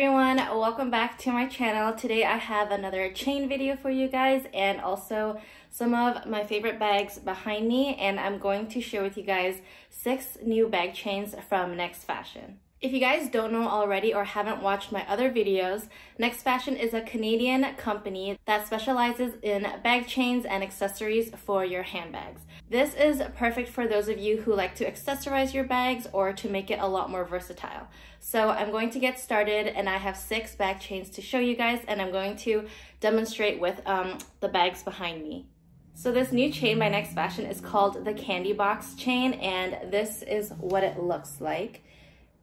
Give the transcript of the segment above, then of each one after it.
everyone, welcome back to my channel. Today I have another chain video for you guys and also some of my favorite bags behind me and I'm going to share with you guys six new bag chains from Next Fashion. If you guys don't know already or haven't watched my other videos, Next Fashion is a Canadian company that specializes in bag chains and accessories for your handbags. This is perfect for those of you who like to accessorize your bags or to make it a lot more versatile. So I'm going to get started and I have six bag chains to show you guys and I'm going to demonstrate with um, the bags behind me. So this new chain by Next Fashion is called the Candy Box chain and this is what it looks like.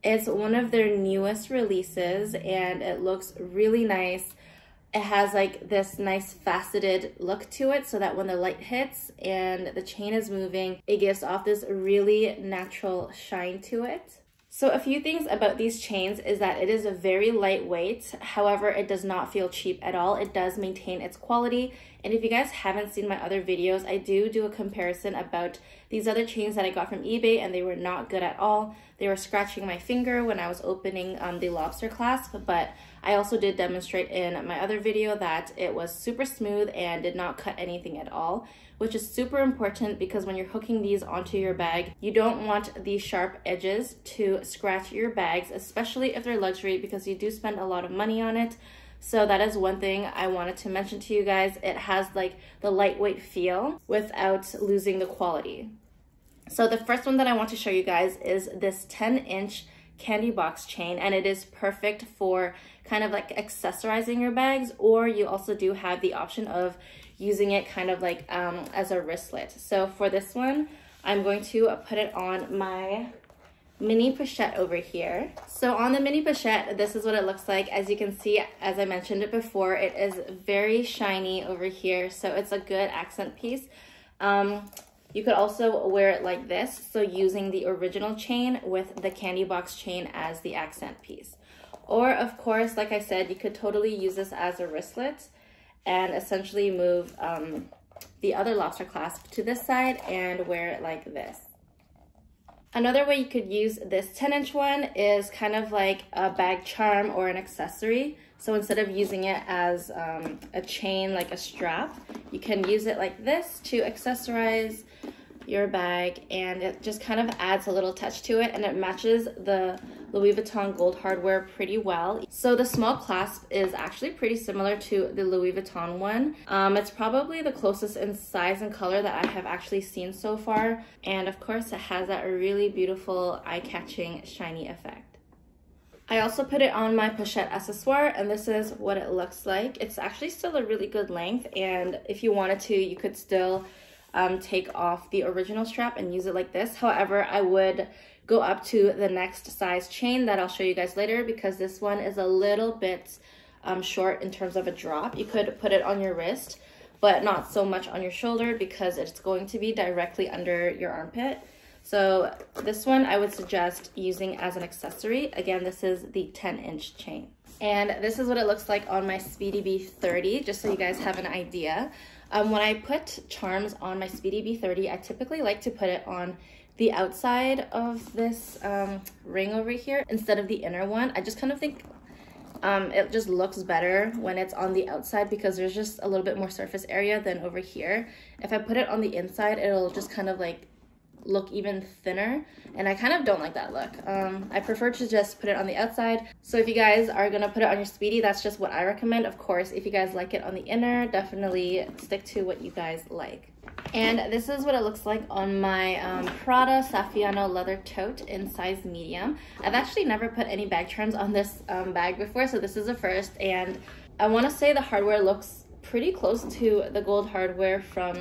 It's one of their newest releases and it looks really nice. It has like this nice faceted look to it so that when the light hits and the chain is moving, it gives off this really natural shine to it. So a few things about these chains is that it is a very lightweight. However, it does not feel cheap at all. It does maintain its quality. And if you guys haven't seen my other videos, I do do a comparison about these other chains that I got from eBay and they were not good at all. They were scratching my finger when I was opening um, the lobster clasp, but I also did demonstrate in my other video that it was super smooth and did not cut anything at all which is super important because when you're hooking these onto your bag, you don't want these sharp edges to scratch your bags, especially if they're luxury because you do spend a lot of money on it. So that is one thing I wanted to mention to you guys. It has like the lightweight feel without losing the quality. So the first one that I want to show you guys is this 10 inch candy box chain and it is perfect for kind of like accessorizing your bags or you also do have the option of using it kind of like um, as a wristlet. So for this one, I'm going to put it on my mini pochette over here. So on the mini pochette, this is what it looks like. As you can see, as I mentioned it before, it is very shiny over here. So it's a good accent piece. Um, you could also wear it like this. So using the original chain with the candy box chain as the accent piece. Or of course, like I said, you could totally use this as a wristlet and essentially move um, the other lobster clasp to this side and wear it like this. Another way you could use this 10 inch one is kind of like a bag charm or an accessory. So instead of using it as um, a chain, like a strap, you can use it like this to accessorize your bag and it just kind of adds a little touch to it and it matches the Louis Vuitton gold hardware pretty well. So the small clasp is actually pretty similar to the Louis Vuitton one. Um, it's probably the closest in size and color that I have actually seen so far. And of course it has that really beautiful eye-catching shiny effect. I also put it on my pochette accessoire and this is what it looks like. It's actually still a really good length and if you wanted to, you could still um, take off the original strap and use it like this. However, I would go up to the next size chain that I'll show you guys later because this one is a little bit um, short in terms of a drop. You could put it on your wrist, but not so much on your shoulder because it's going to be directly under your armpit. So this one I would suggest using as an accessory. Again, this is the 10 inch chain. And this is what it looks like on my Speedy B30, just so you guys have an idea. Um, when I put charms on my Speedy B30, I typically like to put it on the outside of this um, ring over here instead of the inner one. I just kind of think um, it just looks better when it's on the outside because there's just a little bit more surface area than over here. If I put it on the inside, it'll just kind of like look even thinner and I kind of don't like that look. Um, I prefer to just put it on the outside. So if you guys are gonna put it on your Speedy, that's just what I recommend. Of course, if you guys like it on the inner, definitely stick to what you guys like. And this is what it looks like on my um, Prada Saffiano leather tote in size medium. I've actually never put any bag charms on this um, bag before, so this is a first. And I wanna say the hardware looks pretty close to the gold hardware from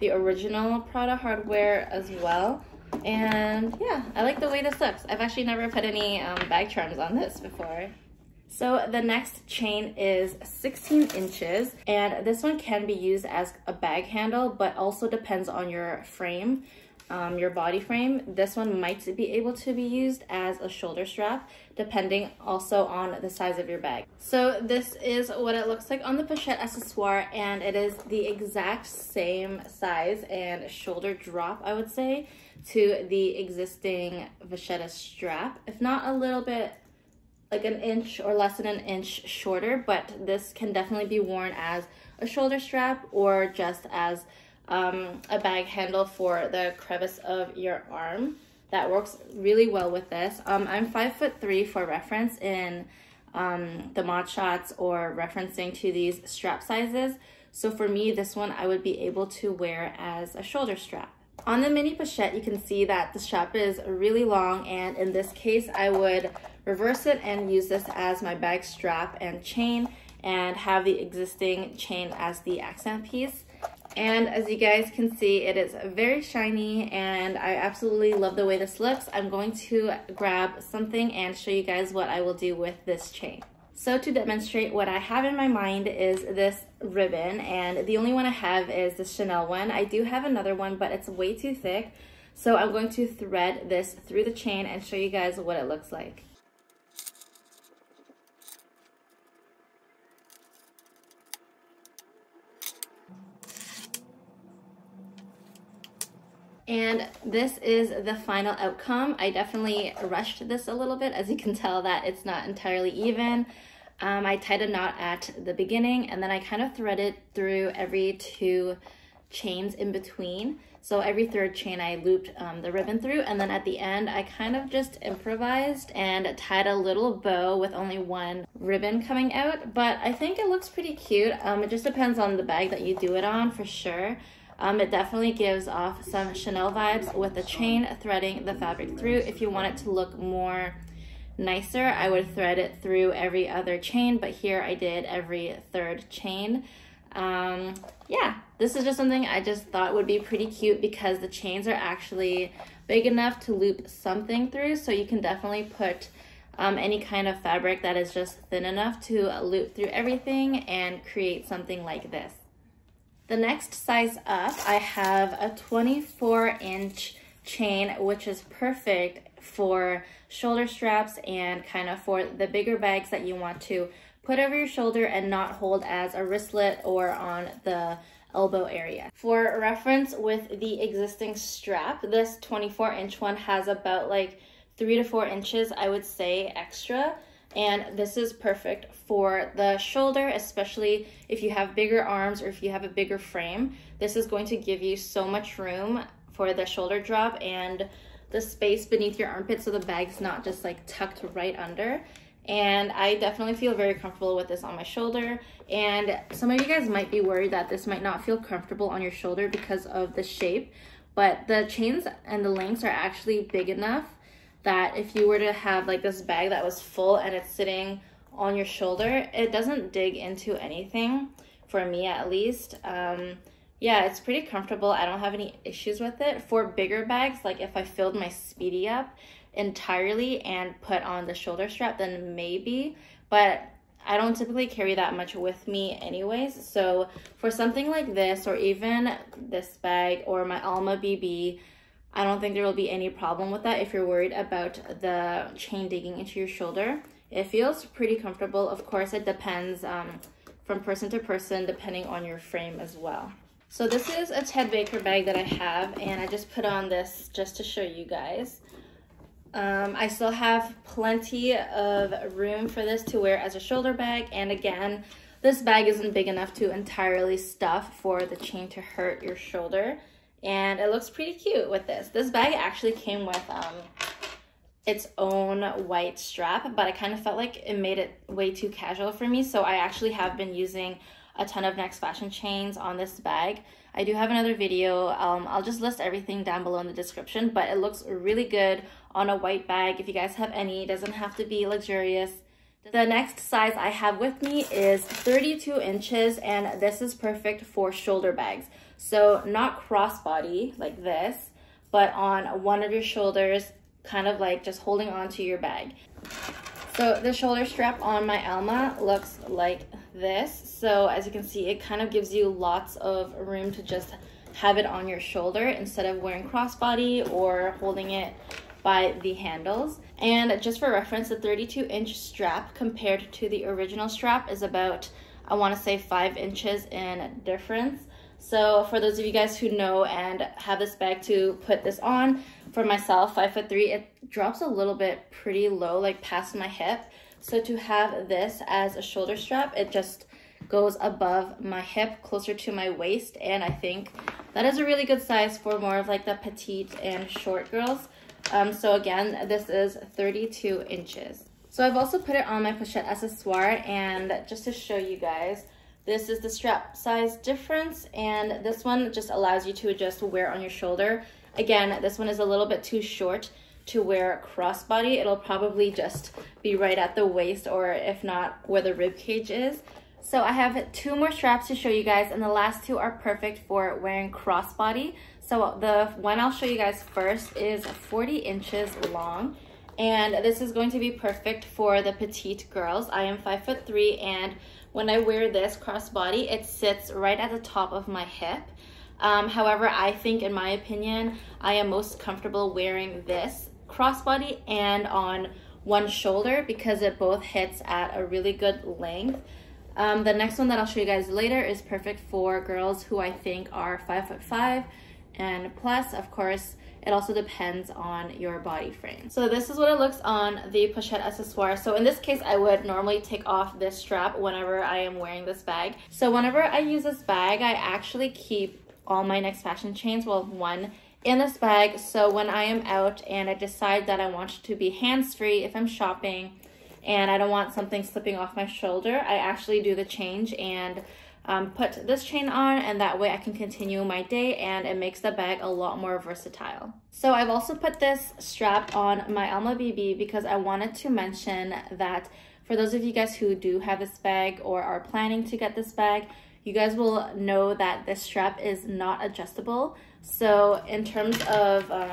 the original Prada hardware as well. And yeah, I like the way this looks. I've actually never put any um, bag charms on this before. So the next chain is 16 inches and this one can be used as a bag handle but also depends on your frame um, your body frame. This one might be able to be used as a shoulder strap, depending also on the size of your bag. So this is what it looks like on the pochette accessoire, and it is the exact same size and shoulder drop, I would say, to the existing vachetta strap, if not a little bit like an inch or less than an inch shorter, but this can definitely be worn as a shoulder strap or just as um, a bag handle for the crevice of your arm. That works really well with this. Um, I'm five foot three for reference in um, the mod shots or referencing to these strap sizes. So for me, this one I would be able to wear as a shoulder strap. On the mini pochette, you can see that the strap is really long and in this case, I would reverse it and use this as my bag strap and chain and have the existing chain as the accent piece. And as you guys can see, it is very shiny and I absolutely love the way this looks. I'm going to grab something and show you guys what I will do with this chain. So to demonstrate what I have in my mind is this ribbon and the only one I have is the Chanel one. I do have another one, but it's way too thick. So I'm going to thread this through the chain and show you guys what it looks like. And this is the final outcome. I definitely rushed this a little bit. As you can tell that it's not entirely even. Um, I tied a knot at the beginning and then I kind of threaded through every two chains in between. So every third chain I looped um, the ribbon through and then at the end I kind of just improvised and tied a little bow with only one ribbon coming out. But I think it looks pretty cute. Um, it just depends on the bag that you do it on for sure. Um, it definitely gives off some Chanel vibes with the chain threading the fabric through. If you want it to look more nicer, I would thread it through every other chain, but here I did every third chain. Um, yeah, this is just something I just thought would be pretty cute because the chains are actually big enough to loop something through, so you can definitely put um, any kind of fabric that is just thin enough to loop through everything and create something like this. The next size up, I have a 24 inch chain, which is perfect for shoulder straps and kind of for the bigger bags that you want to put over your shoulder and not hold as a wristlet or on the elbow area. For reference with the existing strap, this 24 inch one has about like three to four inches, I would say, extra and this is perfect for the shoulder, especially if you have bigger arms or if you have a bigger frame. This is going to give you so much room for the shoulder drop and the space beneath your armpit so the bag's not just like tucked right under. And I definitely feel very comfortable with this on my shoulder. And some of you guys might be worried that this might not feel comfortable on your shoulder because of the shape, but the chains and the links are actually big enough that if you were to have like this bag that was full and it's sitting on your shoulder, it doesn't dig into anything, for me at least. Um, yeah, it's pretty comfortable. I don't have any issues with it. For bigger bags, like if I filled my Speedy up entirely and put on the shoulder strap, then maybe. But I don't typically carry that much with me anyways. So for something like this or even this bag or my Alma BB, I don't think there will be any problem with that if you're worried about the chain digging into your shoulder. It feels pretty comfortable. Of course, it depends um, from person to person, depending on your frame as well. So this is a Ted Baker bag that I have, and I just put on this just to show you guys. Um, I still have plenty of room for this to wear as a shoulder bag, and again, this bag isn't big enough to entirely stuff for the chain to hurt your shoulder and it looks pretty cute with this. This bag actually came with um, its own white strap, but I kind of felt like it made it way too casual for me, so I actually have been using a ton of Next Fashion chains on this bag. I do have another video. Um, I'll just list everything down below in the description, but it looks really good on a white bag. If you guys have any, it doesn't have to be luxurious. The next size I have with me is 32 inches, and this is perfect for shoulder bags. So not crossbody like this, but on one of your shoulders, kind of like just holding onto your bag. So the shoulder strap on my Alma looks like this. So as you can see, it kind of gives you lots of room to just have it on your shoulder instead of wearing crossbody or holding it by the handles. And just for reference, the 32 inch strap compared to the original strap is about, I wanna say five inches in difference. So for those of you guys who know and have this bag to put this on, for myself, five foot three, it drops a little bit pretty low, like past my hip. So to have this as a shoulder strap, it just goes above my hip, closer to my waist. And I think that is a really good size for more of like the petite and short girls. Um, so again, this is 32 inches. So I've also put it on my pochette accessoire and just to show you guys, this is the strap size difference and this one just allows you to adjust wear on your shoulder. Again, this one is a little bit too short to wear crossbody. It'll probably just be right at the waist or if not where the rib cage is. So I have two more straps to show you guys and the last two are perfect for wearing crossbody. So the one I'll show you guys first is 40 inches long and this is going to be perfect for the petite girls. I am five foot three and when I wear this crossbody, it sits right at the top of my hip. Um, however, I think in my opinion, I am most comfortable wearing this crossbody and on one shoulder because it both hits at a really good length. Um, the next one that I'll show you guys later is perfect for girls who I think are five foot five and plus, of course, it also depends on your body frame. So this is what it looks on the pochette accessoire. So in this case, I would normally take off this strap whenever I am wearing this bag. So whenever I use this bag, I actually keep all my next fashion chains, well, one in this bag. So when I am out and I decide that I want to be hands-free if I'm shopping, and I don't want something slipping off my shoulder, I actually do the change and um, put this chain on and that way I can continue my day and it makes the bag a lot more versatile. So I've also put this strap on my Alma BB because I wanted to mention that for those of you guys who do have this bag or are planning to get this bag, you guys will know that this strap is not adjustable. So in terms of um,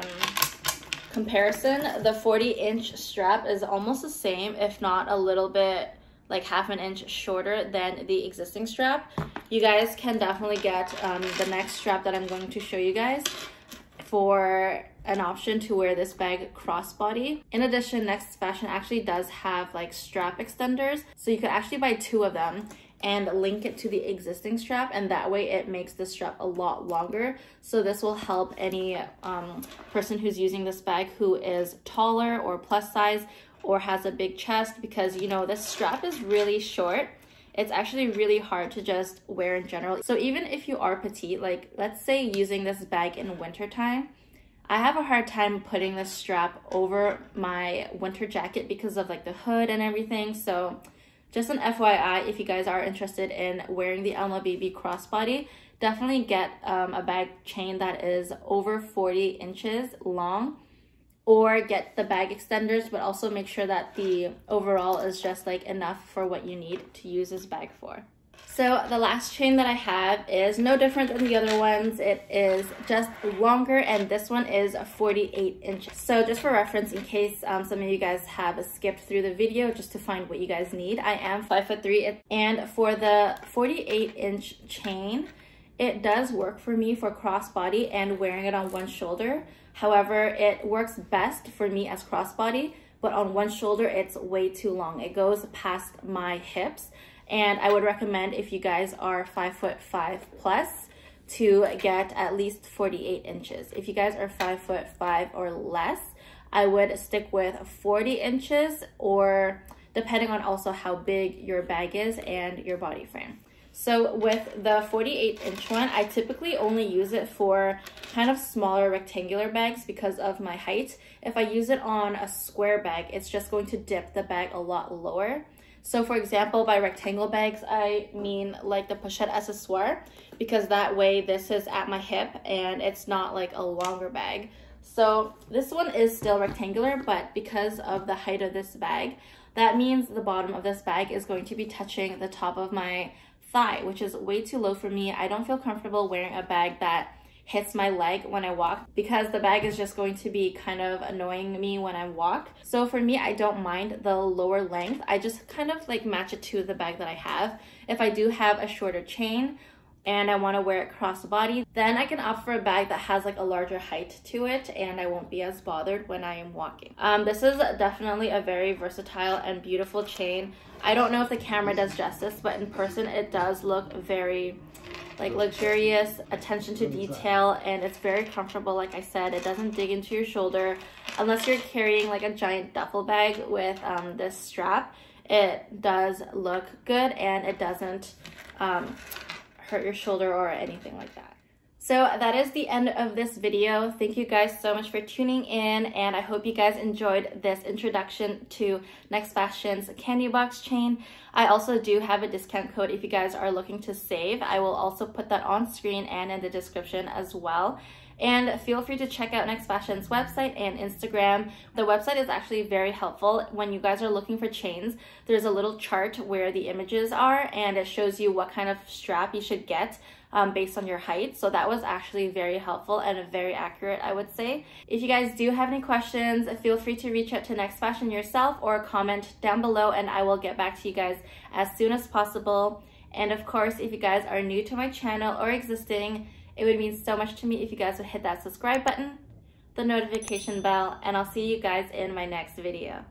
comparison, the 40 inch strap is almost the same, if not a little bit like half an inch shorter than the existing strap. You guys can definitely get um, the next strap that I'm going to show you guys for an option to wear this bag crossbody. In addition, Next Fashion actually does have like strap extenders. So you could actually buy two of them and link it to the existing strap and that way it makes the strap a lot longer so this will help any um, person who's using this bag who is taller or plus size or has a big chest because you know this strap is really short. It's actually really hard to just wear in general. So even if you are petite like let's say using this bag in wintertime I have a hard time putting this strap over my winter jacket because of like the hood and everything. So just an FYI, if you guys are interested in wearing the Alma BB crossbody, definitely get um, a bag chain that is over 40 inches long or get the bag extenders, but also make sure that the overall is just like enough for what you need to use this bag for. So the last chain that I have is no different than the other ones. It is just longer and this one is 48 inches. So just for reference, in case um, some of you guys have skipped through the video just to find what you guys need, I am 5 foot 3 and for the 48 inch chain, it does work for me for crossbody and wearing it on one shoulder. However, it works best for me as crossbody, but on one shoulder, it's way too long. It goes past my hips and I would recommend if you guys are five foot five plus to get at least 48 inches. If you guys are five foot five or less, I would stick with 40 inches or depending on also how big your bag is and your body frame. So with the 48 inch one, I typically only use it for kind of smaller rectangular bags because of my height. If I use it on a square bag, it's just going to dip the bag a lot lower. So for example, by rectangle bags, I mean like the pochette accessoire because that way this is at my hip and it's not like a longer bag. So this one is still rectangular, but because of the height of this bag, that means the bottom of this bag is going to be touching the top of my thigh, which is way too low for me. I don't feel comfortable wearing a bag that hits my leg when I walk because the bag is just going to be kind of annoying me when I walk. So for me, I don't mind the lower length. I just kind of like match it to the bag that I have. If I do have a shorter chain and I want to wear it cross body, then I can opt for a bag that has like a larger height to it and I won't be as bothered when I am walking. Um, this is definitely a very versatile and beautiful chain. I don't know if the camera does justice, but in person it does look very like luxurious attention to detail and it's very comfortable like I said it doesn't dig into your shoulder unless you're carrying like a giant duffel bag with um, this strap it does look good and it doesn't um, hurt your shoulder or anything like that. So that is the end of this video. Thank you guys so much for tuning in and I hope you guys enjoyed this introduction to Next Fashion's candy box chain. I also do have a discount code if you guys are looking to save. I will also put that on screen and in the description as well. And feel free to check out Next Fashion's website and Instagram. The website is actually very helpful when you guys are looking for chains. There's a little chart where the images are and it shows you what kind of strap you should get um, based on your height. So that was actually very helpful and very accurate, I would say. If you guys do have any questions, feel free to reach out to Next Fashion yourself or comment down below and I will get back to you guys as soon as possible. And of course, if you guys are new to my channel or existing, it would mean so much to me if you guys would hit that subscribe button, the notification bell, and I'll see you guys in my next video.